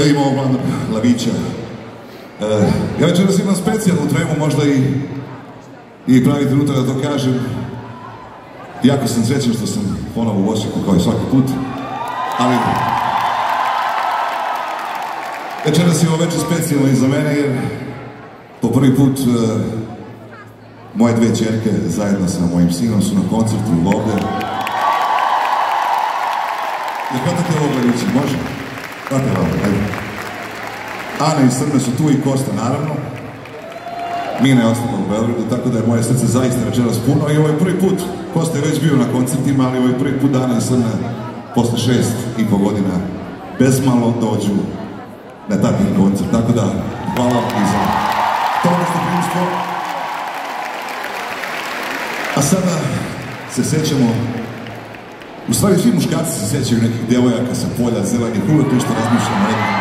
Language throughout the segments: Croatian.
Evo imamo Mlada Lavića. E, ja večeras imam specijalnu tremu, možda i, i pravi trenutak da to kažem. Jako sam srećan što sam ponovo u Osijeku kao i svaki put, ali... Večeras je ovo veće specijalno i za mene jer po prvi put e, moje dve čerke zajedno sa mojim sinom su na koncertu ovdje. Jel' pa hvatate ovo, Lavići, može? Hvatate ovo, ajde. Ana i Srne su tu i Kosta naravno. Mina je ostala u Beogradu, tako da je moje srce zaista večeras puno i ovo je prvi put, Kosta je već bio na koncertima, ali ovo je prvi put Ana i Srne posle šest i pol godina bezmalo dođu na takav koncert. Tako da, hvala i za to gostoprimstvo. A sada se sećamo, u stvari svi muškarci se sećaju nekih djevojaka sa polja zelenih, uvijek nešto razmišljamo o nekim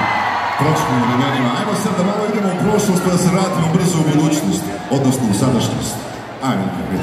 prošlim vremenima. Ajmo sad da malo idemo u prošlost pa da se vratimo brzo u budućnost, odnosno u sadašnjost. Ajmo, kako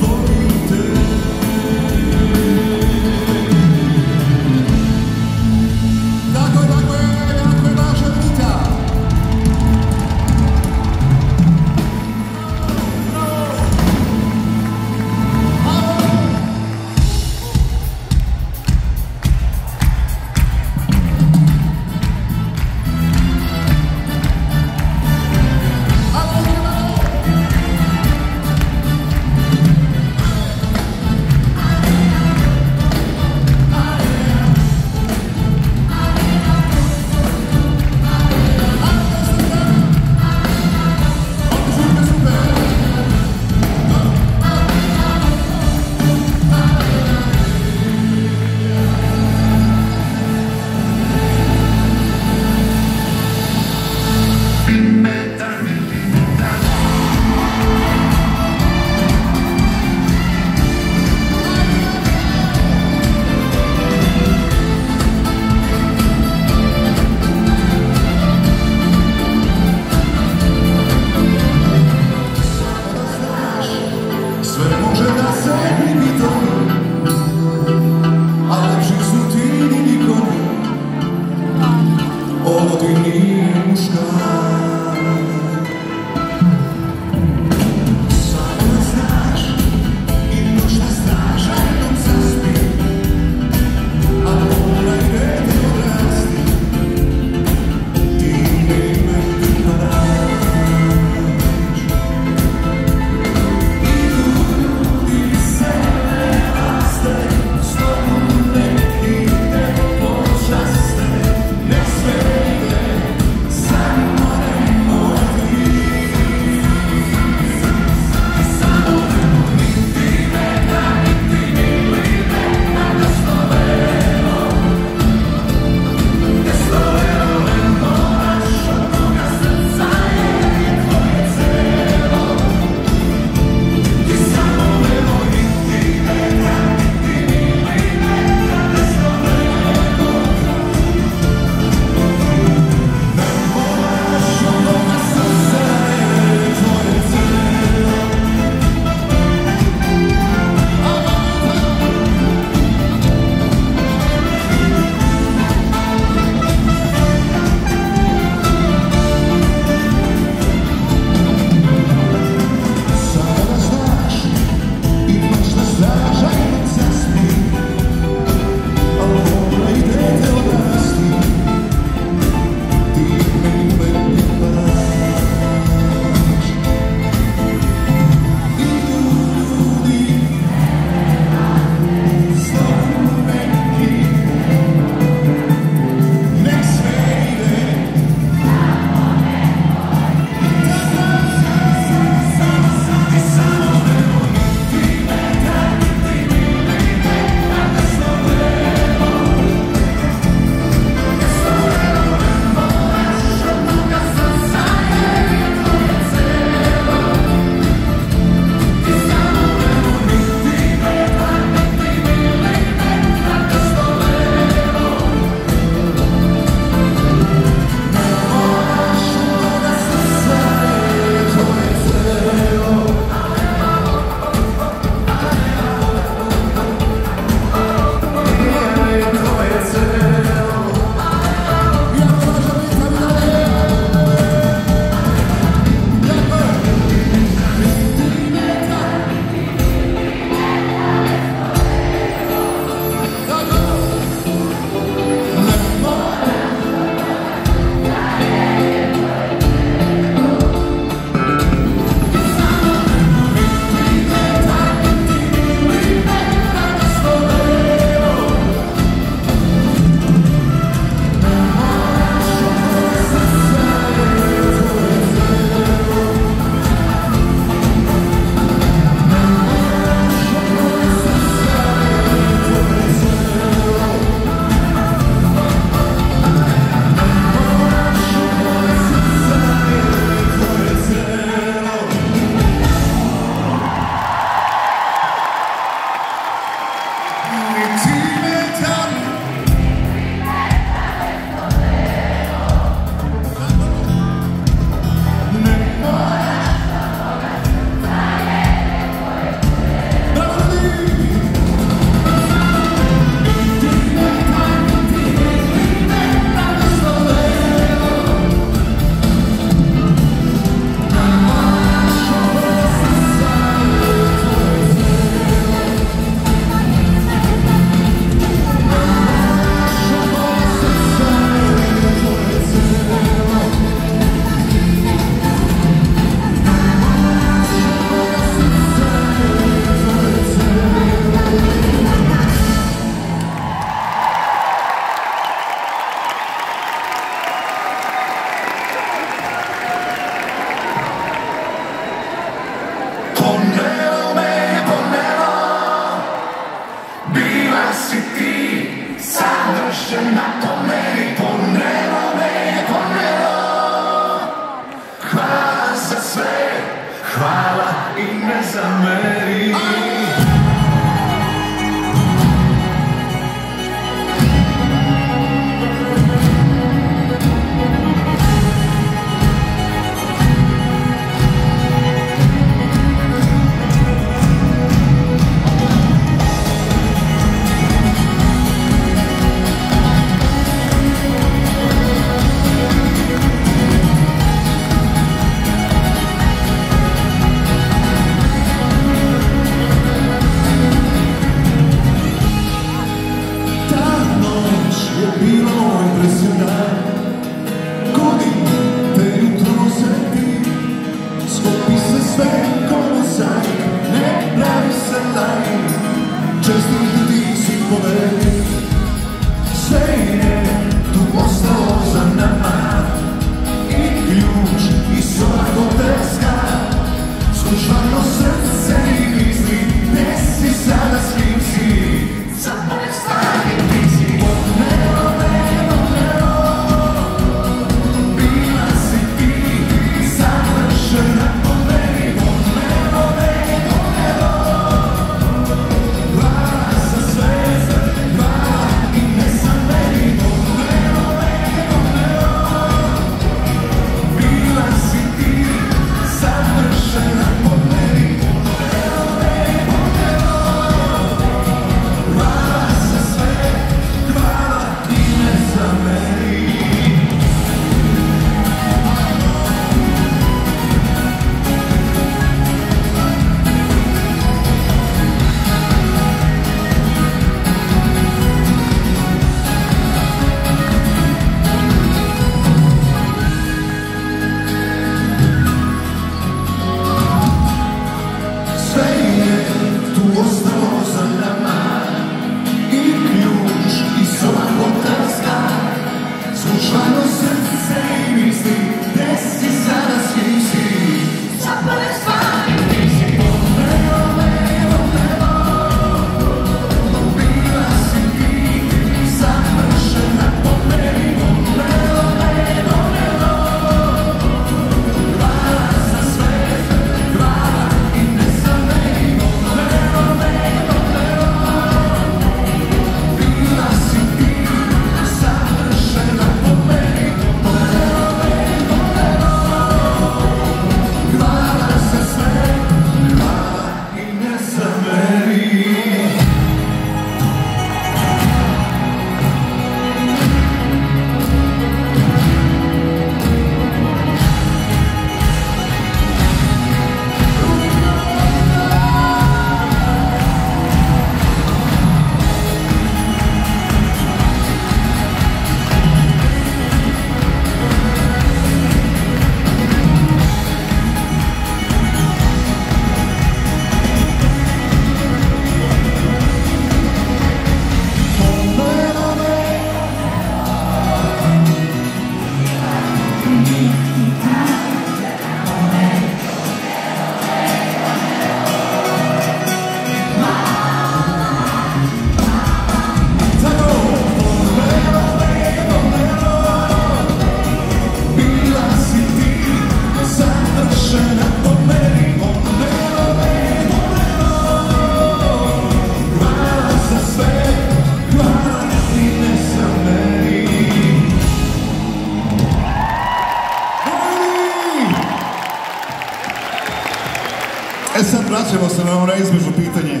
ćemo se na ono između pitanje.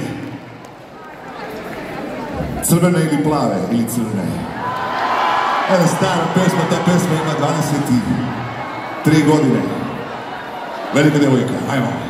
Crvene ili plave, ili crvene. Evo stara pesma, ta pesma ima 23 godine. Velika devojka, hajmo.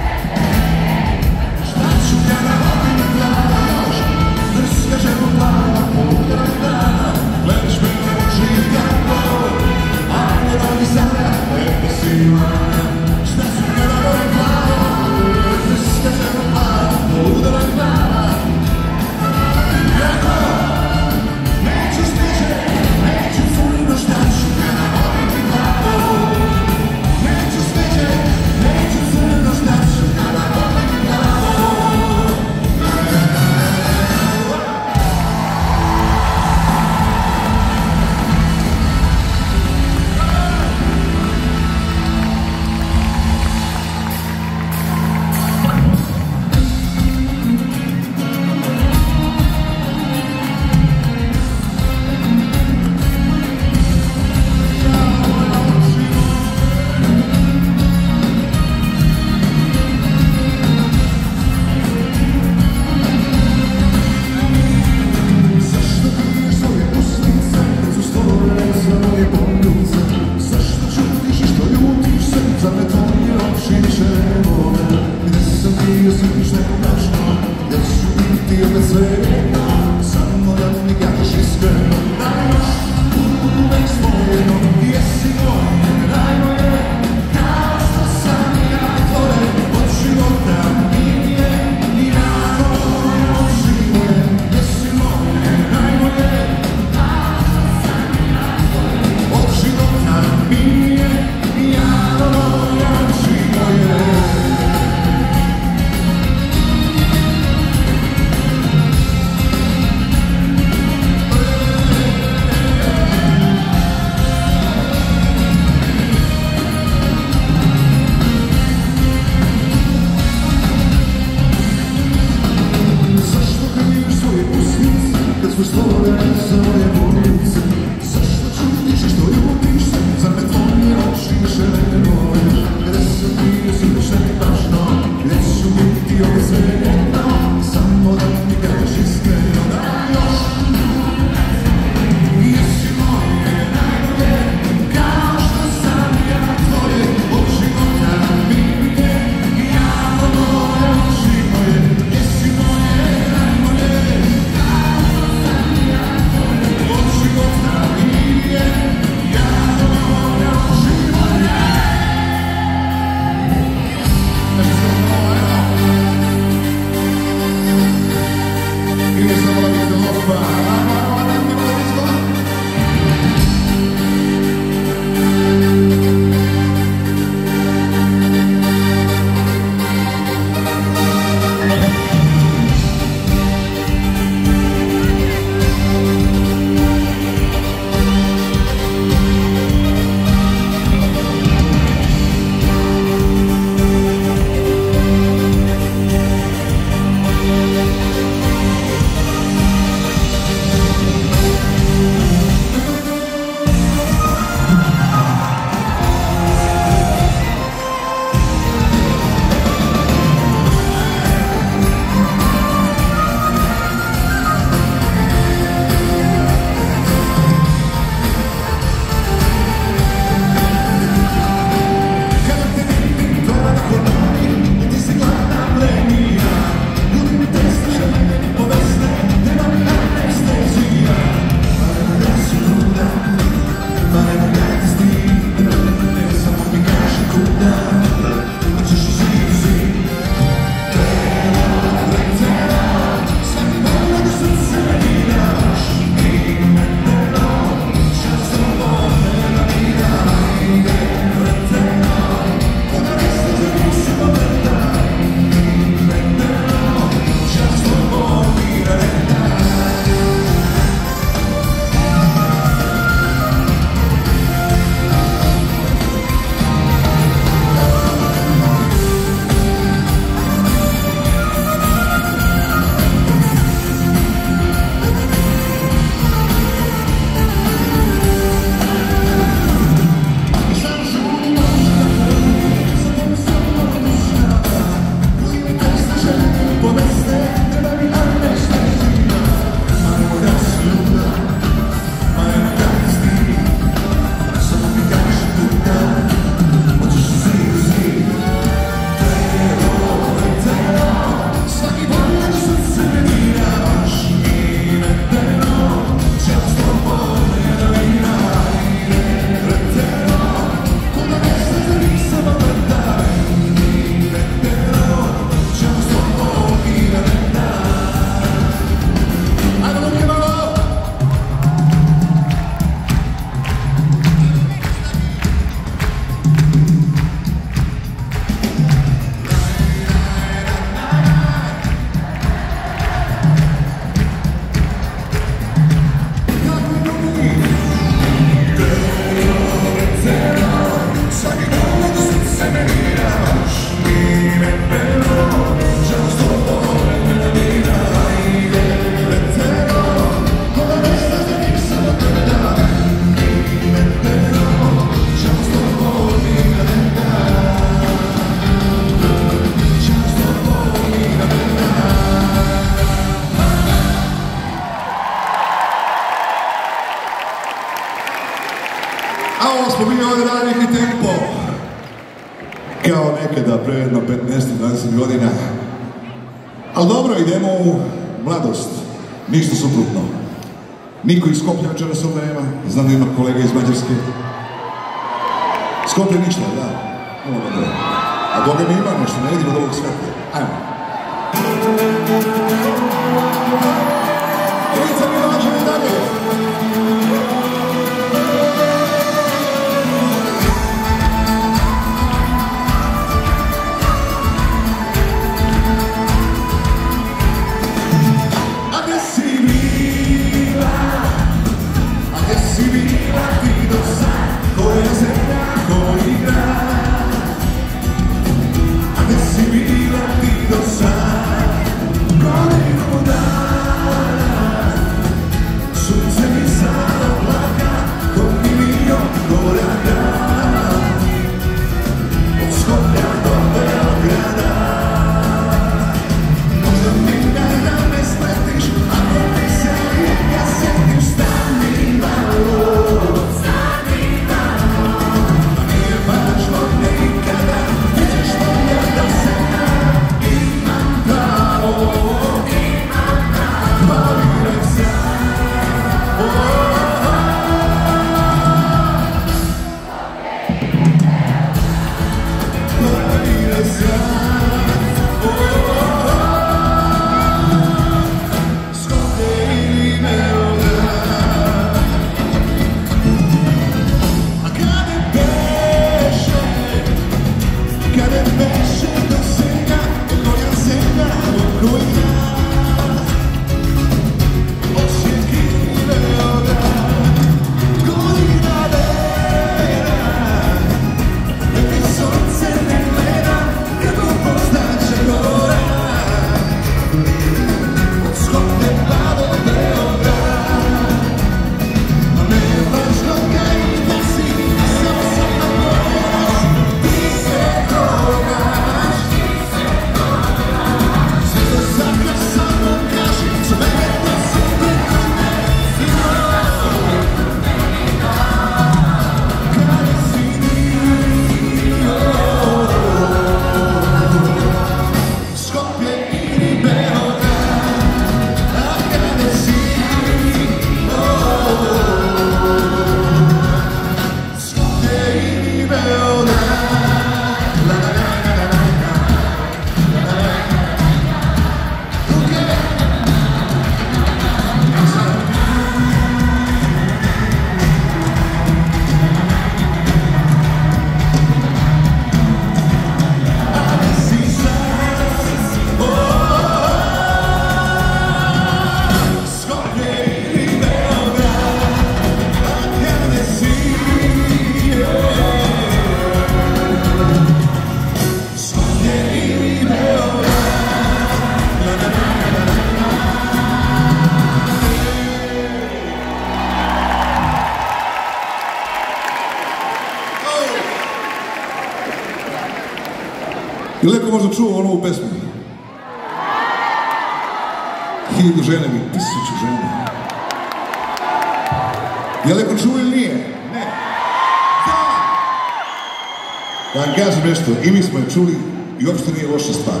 i mi smo je čuli i uopšte nije loša stvar.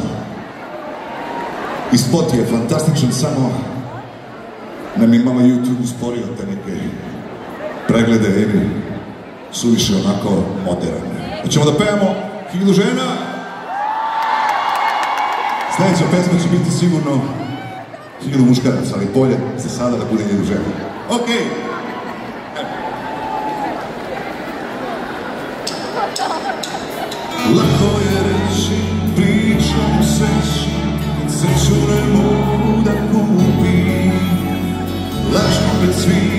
I spot je fantastičan, samo nam je mama YouTube usporio te neke preglede ili suviše onako moderne. Hoćemo da pevamo Hiljadu žena! Sljedeća pesma će biti sigurno Hiljadu muškarac, ali bolje se sada da bude Hiljadu žena. Okej! Okay. Lako je reći, pričam sreći, sreću ne mogu da kupim, lažno pred svim.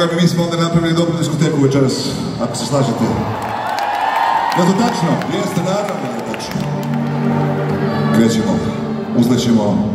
Boga mi, mi smo onda napravili dobru diskoteku večeras, ako se slažete. Je to tačno? Jeste, naravno da je tačno. Krećemo, uzlećemo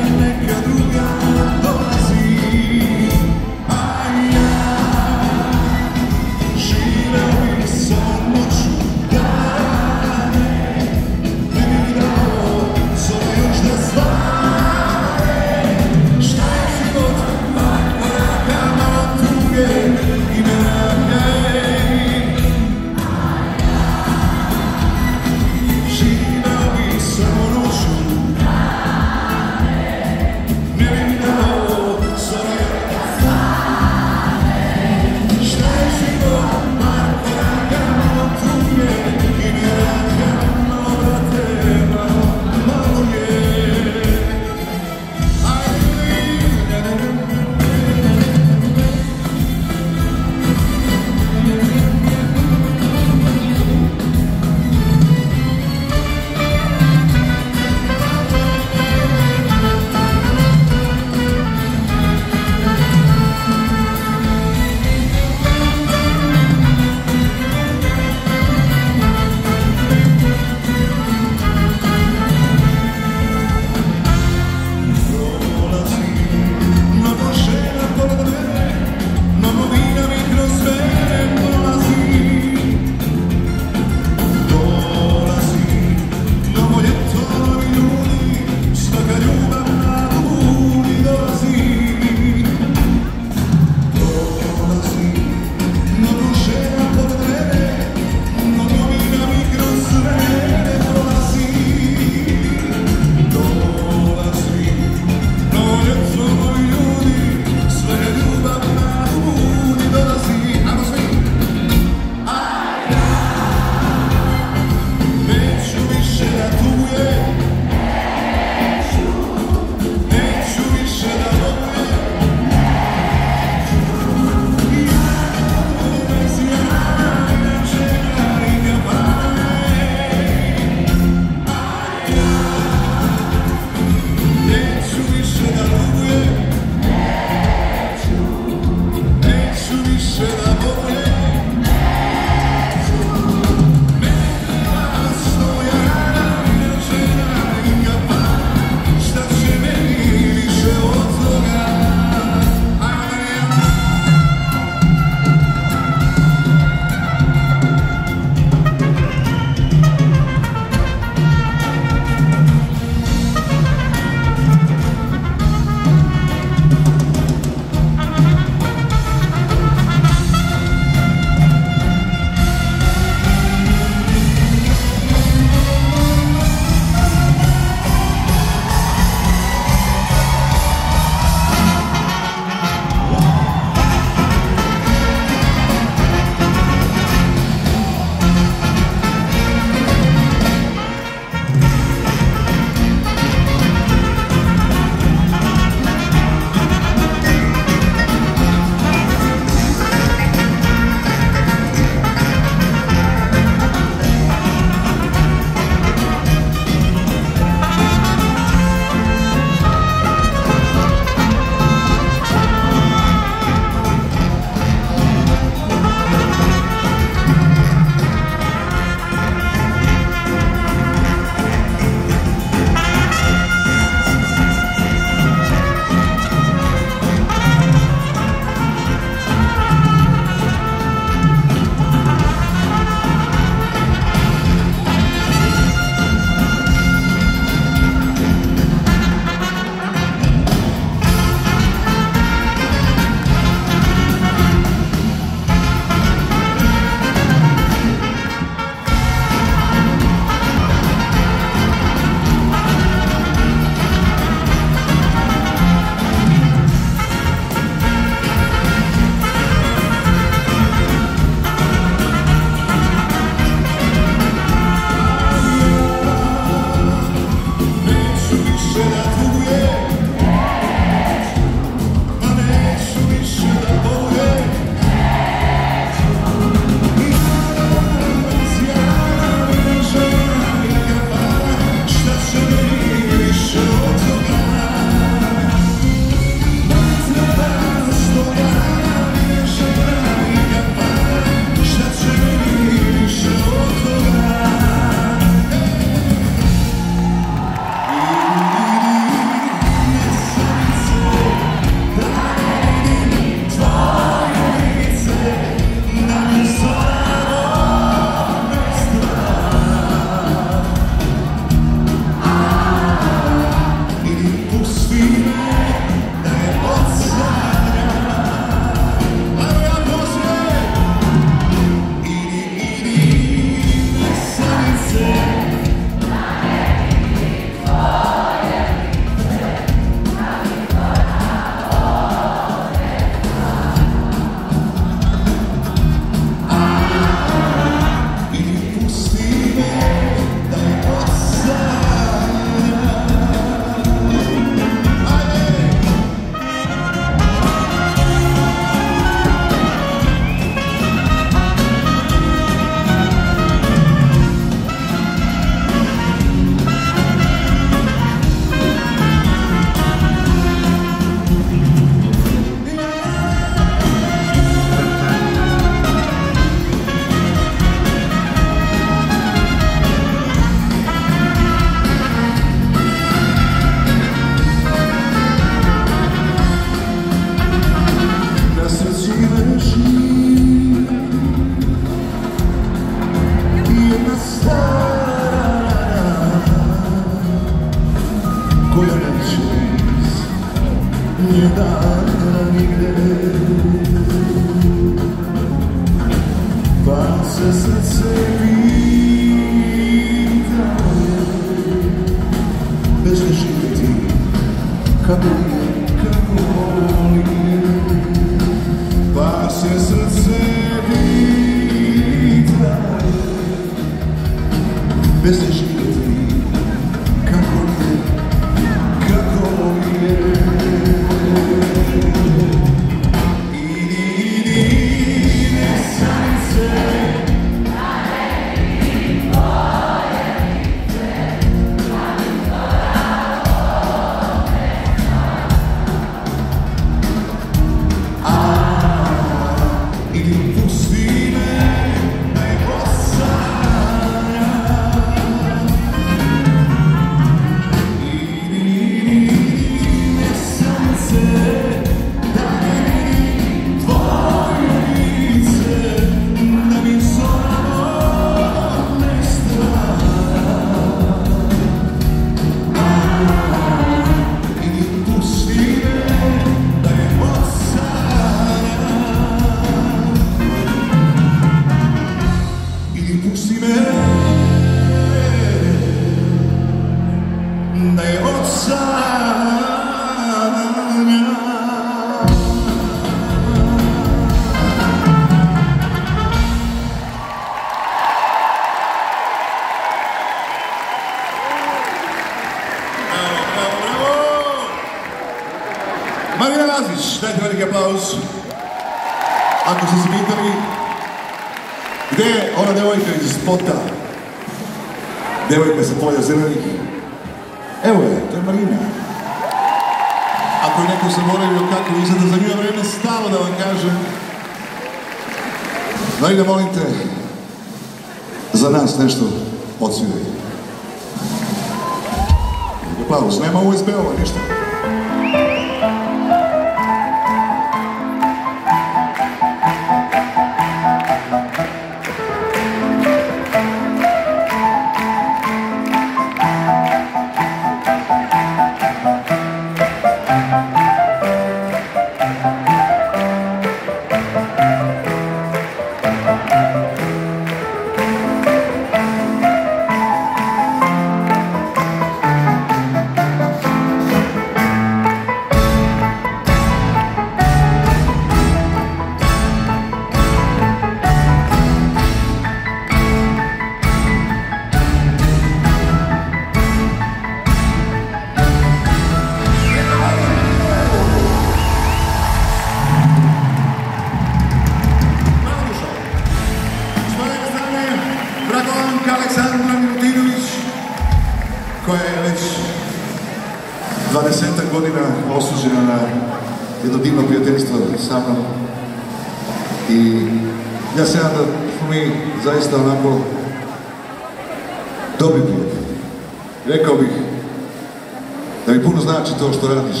to što radiš.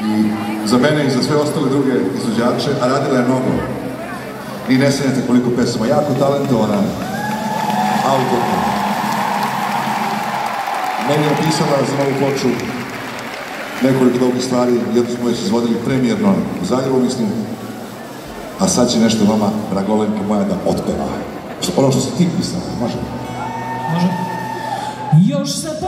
I za mene i za sve ostale druge izvođače, a radila je mnogo. I ne sanjate koliko pesama, jako talentovana autorka. Meni je napisala za novu ploču nekoliko dobrih stvari, jednu smo već izvodili premijerno u Zagrebu, mislim, a sad će nešto vama, Dragolenka moja, da otpeva. Ono što si ti pisala, može? Može? Još se poreže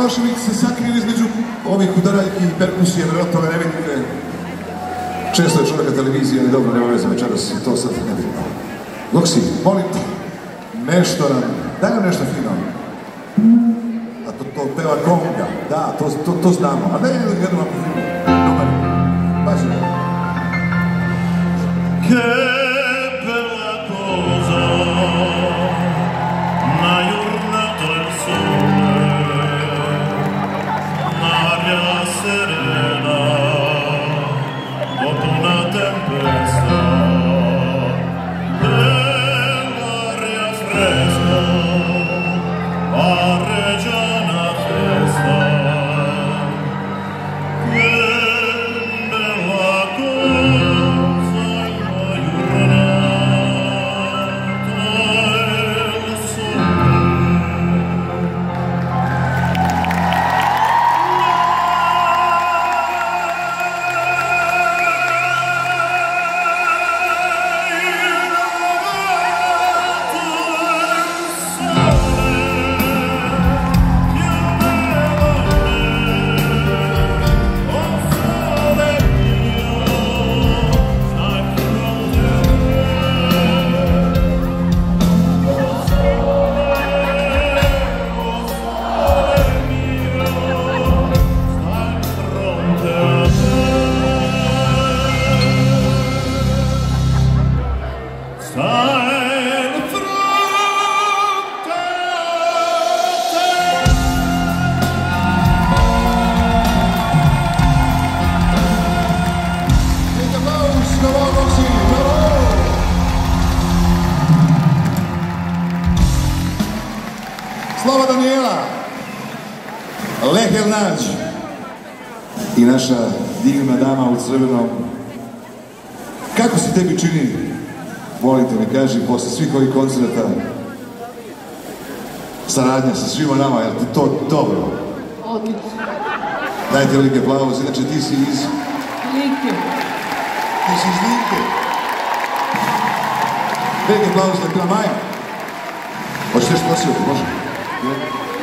Milošević se sakrio između ovih udaraljki i perkusije, vjerojatno ove ne vidite. Često je čovjek na televiziji, ali dobro, nema veze večeras, to sad ne vidimo. Luksi, molim te, nešto nam, daj nam nešto fino. A to, peva konga, da, to, znamo, a ne jednu ovako fino. vremenom. Kako se tebi čini, Volite mi, kaži, posle svih ovih koncerta, saradnja sa svima nama, jel ti to dobro? Odlično. Dajte velike plavo, inače ti si iz... Like. Ti si iz Like. Velike aplauz, dakle, za Maja. Hoćeš nešto nosivati, može? Može.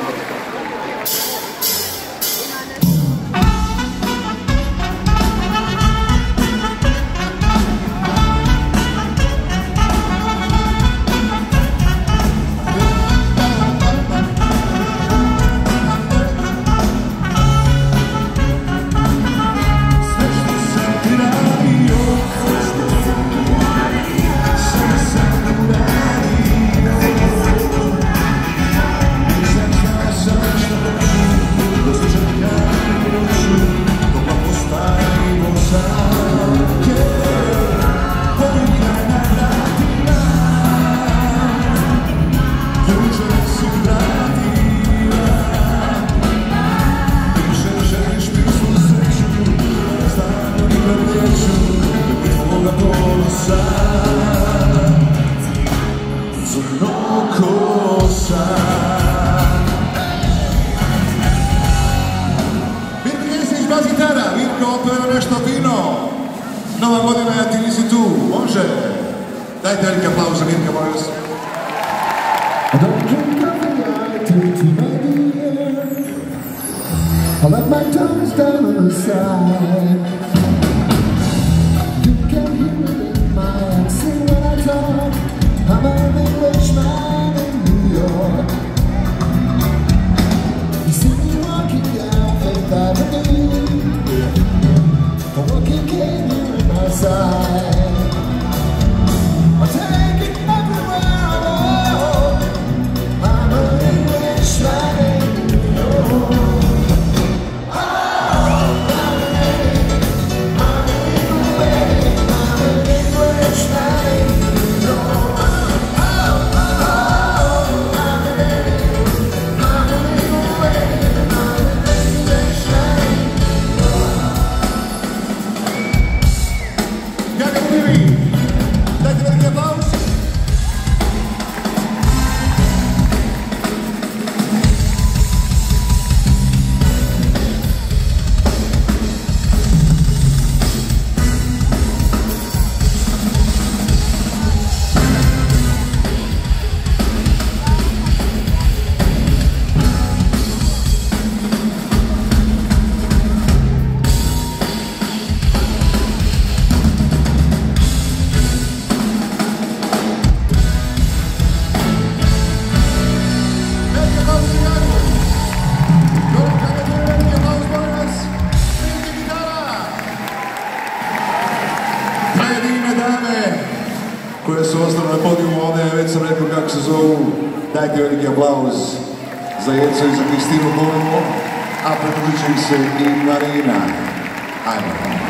su ostali na podijumu, ovdje već sam rekao kako se zovu. Dajte veliki aplauz za Jeco i za Kristinu Bonovo, a predlučuju se i Marina. Ajmo.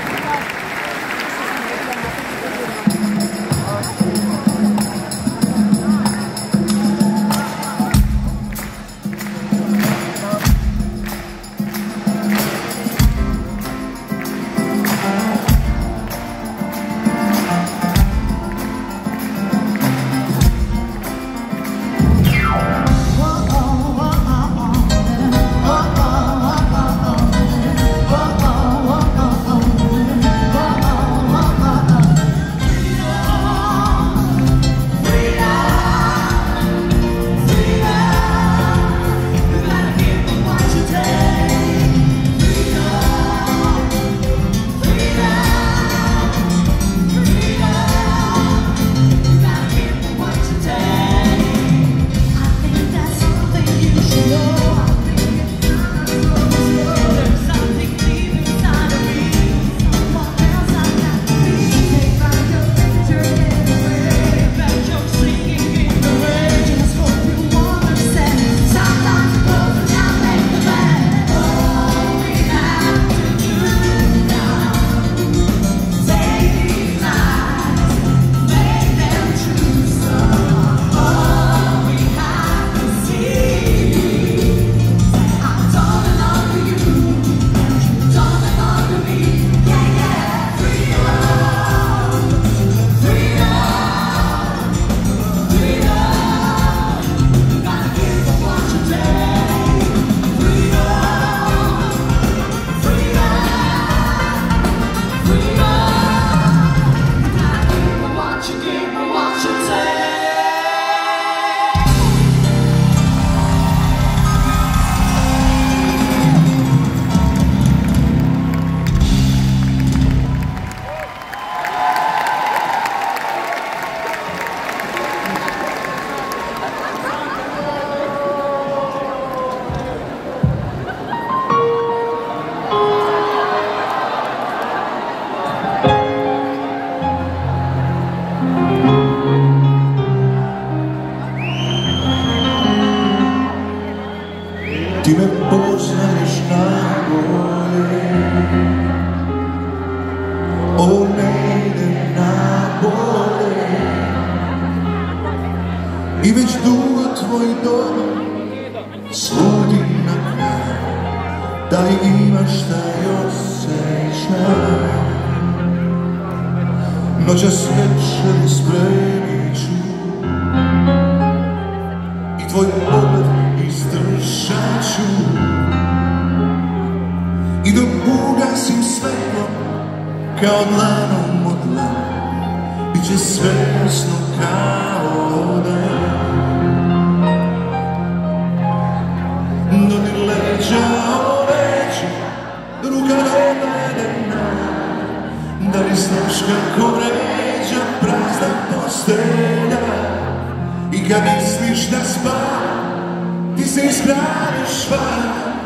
misliš da spam, Ti se ispraviš pa van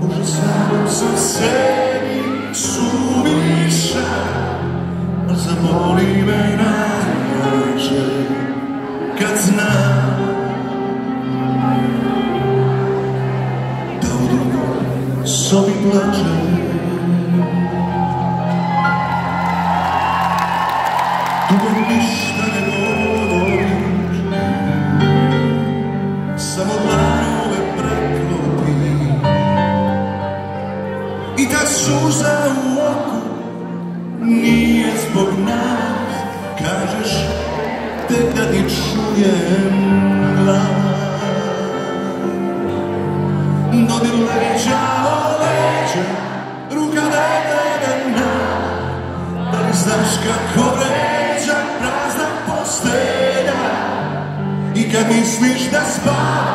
Bože, stvarno sam sebi suviša, A zamoli me najjače Kad znam Da u drugoj sobi plačem. Kako vređa prazna postelja I kad misliš da spa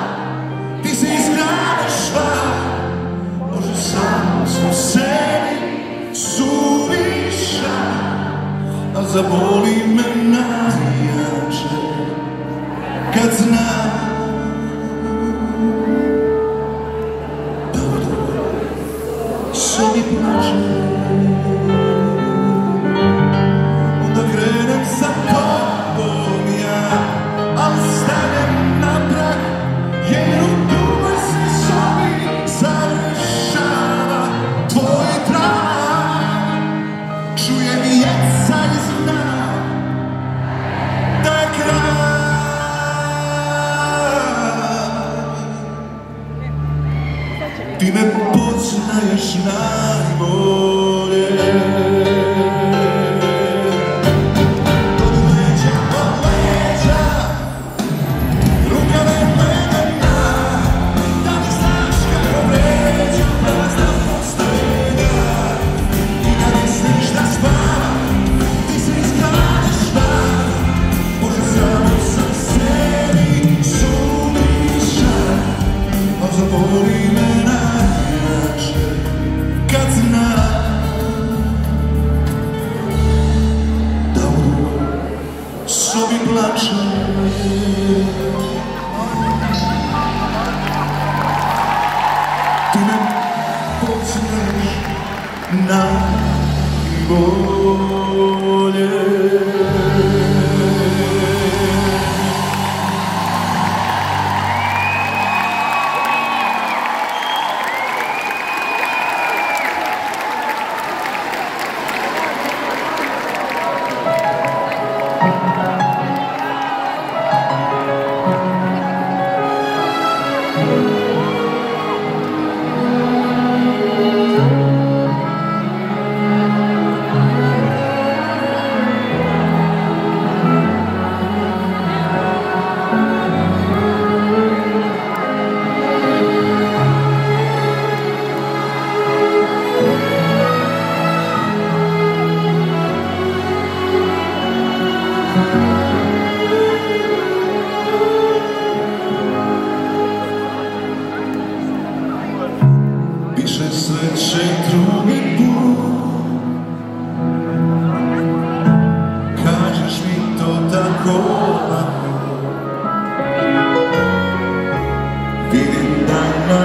Ti se izgradaš van Bože sam smo sebi suviša A zaboli me najjače. Kad znam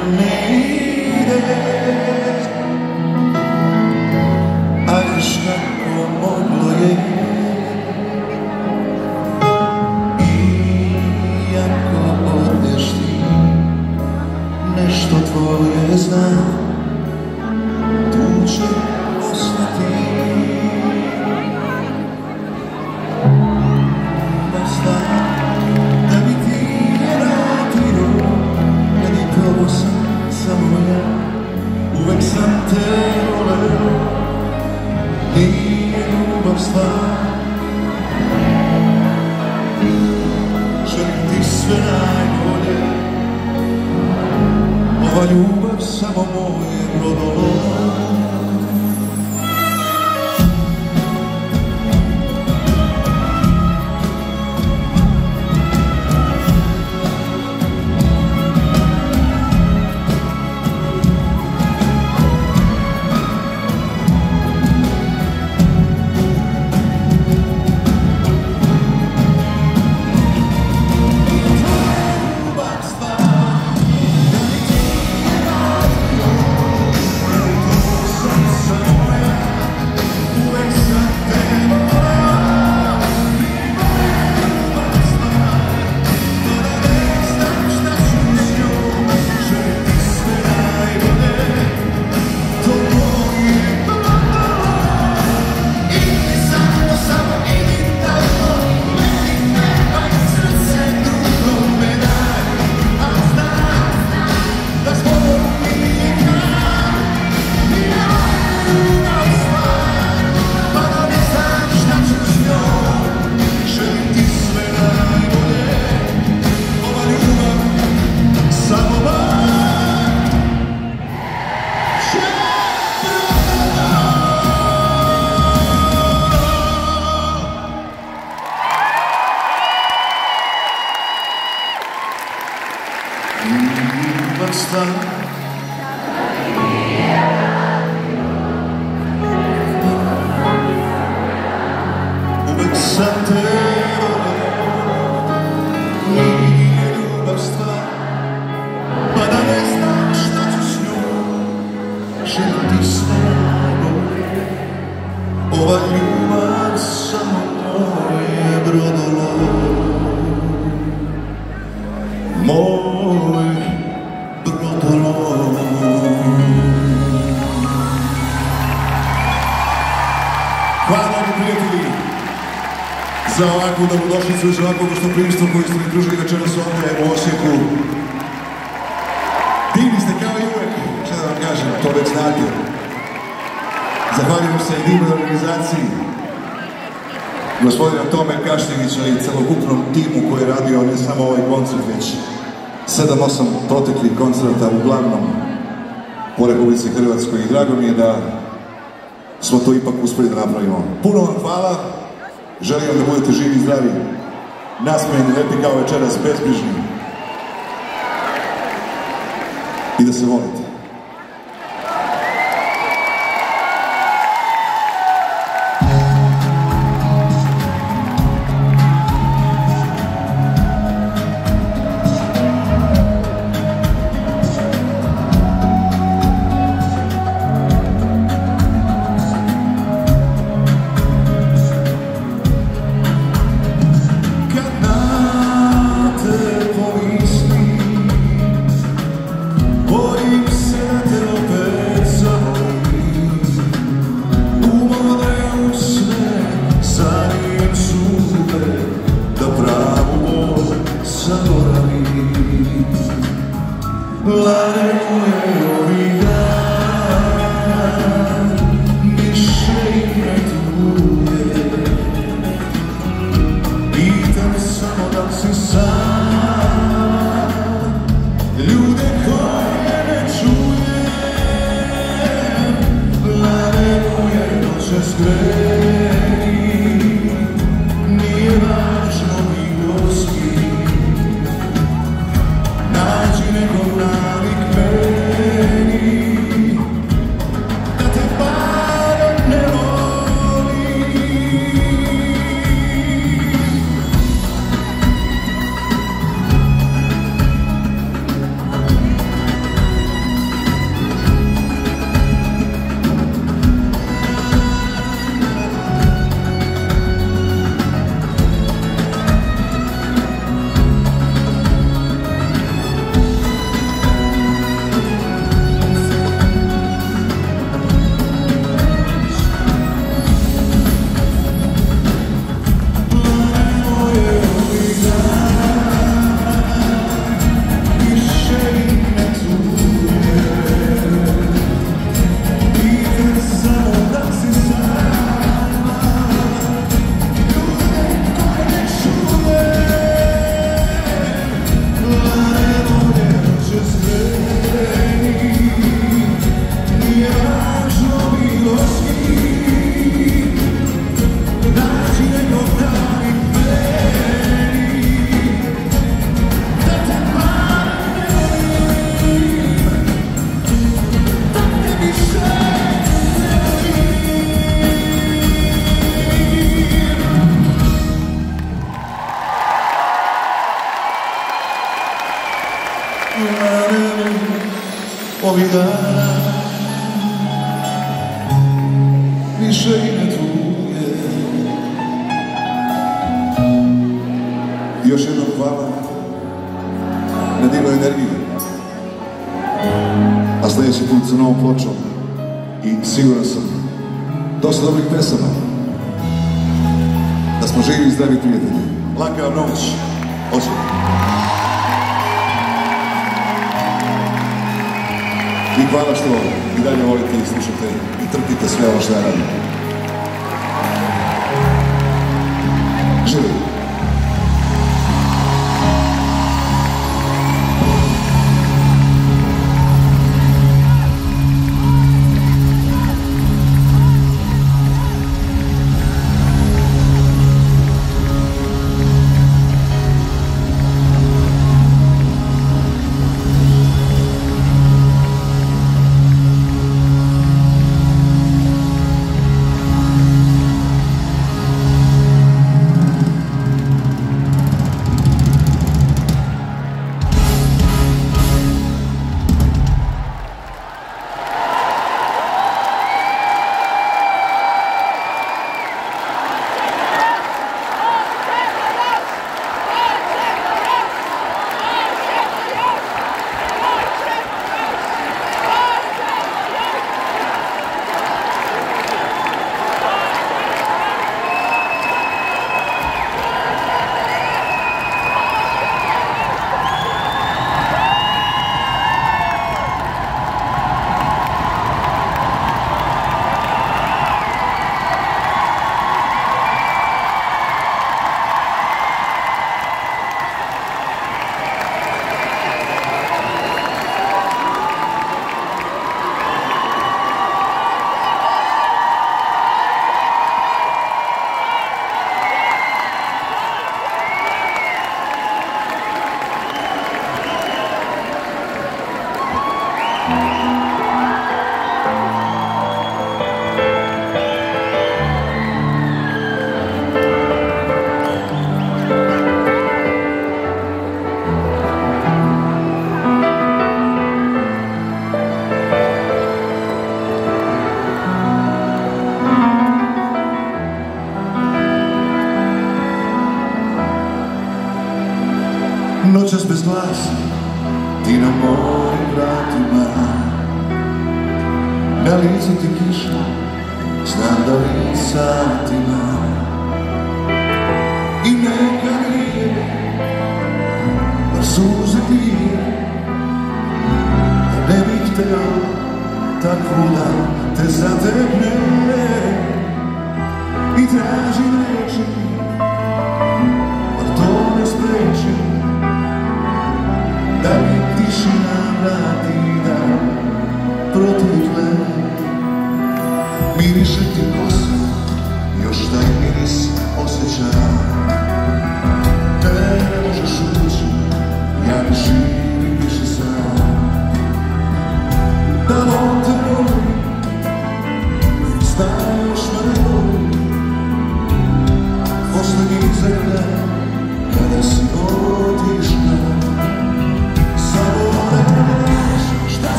Me. Dobrodošlicu i za ovakvo gostoprimstvo koje ste mi pružili večeras ovdje u Osijeku. Divni ste kao i uvek, šta da vam kažem, to već znate. Zahvaljujem se i divnoj organizaciji gospodina Tome Kašnjevića i celokupnom timu koji je radio ne samo ovaj koncert, već 7-8 proteklih koncerta uglavnom po Republici Hrvatskoj i drago mi je da smo to ipak uspjeli da napravimo. Puno vam hvala, želim da budete živi i zdravi, nasmejeni, lepi kao večeras, bezbrižni i da se volite.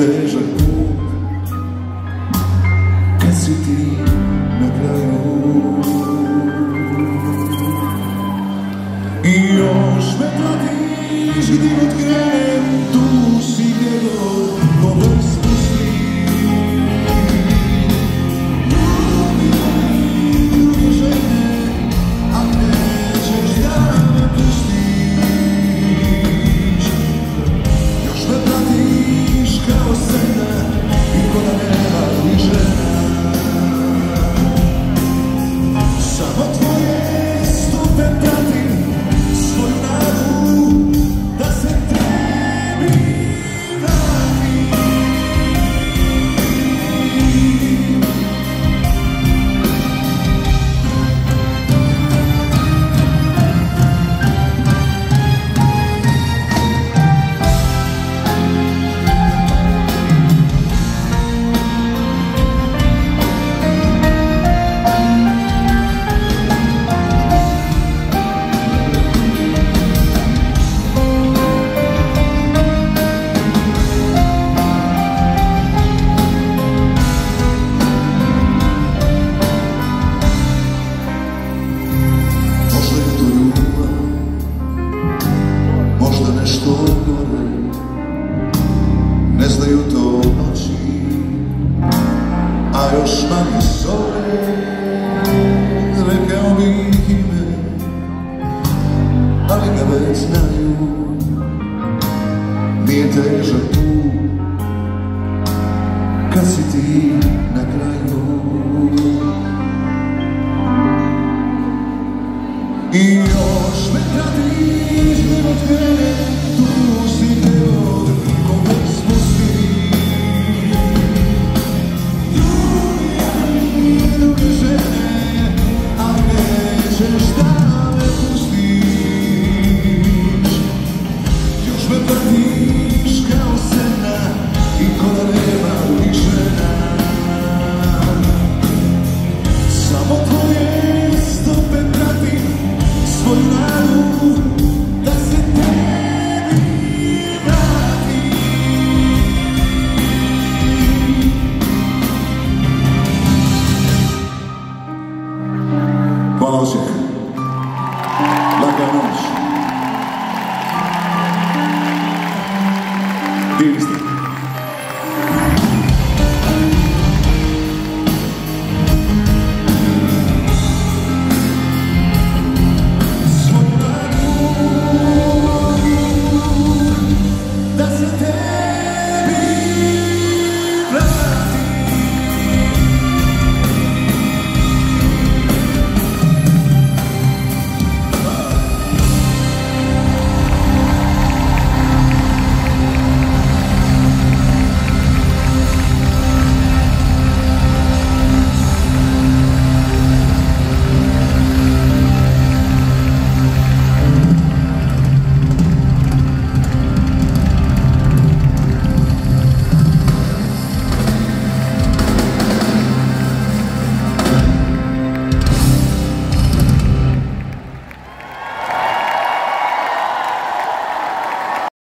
Nije